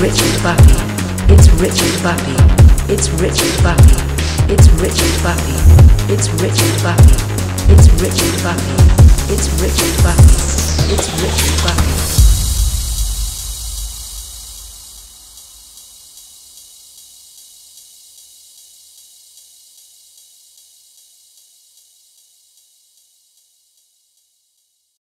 Richard Bapi. It's Richard Bapi. It's Richard Bapi. It's Richard Bapi. It's Richard Bapi. It's Richard Bapi. It's Richard Bapi. It's Richard Bapi.